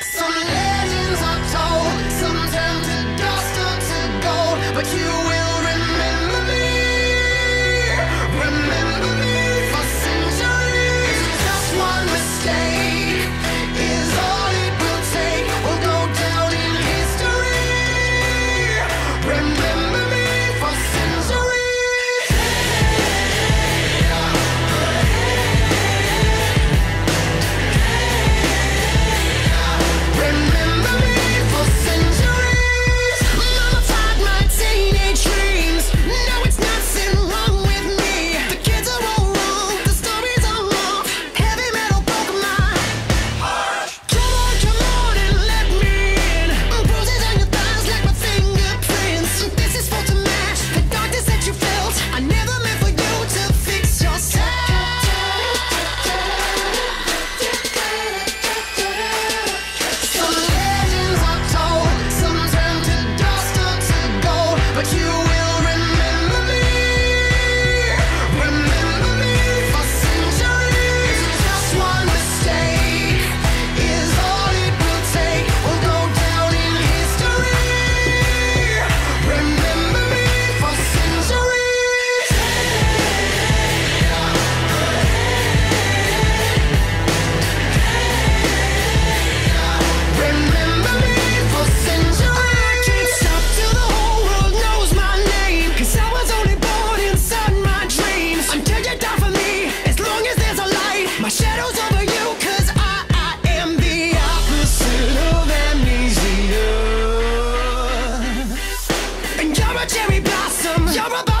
Some legends blossom. You're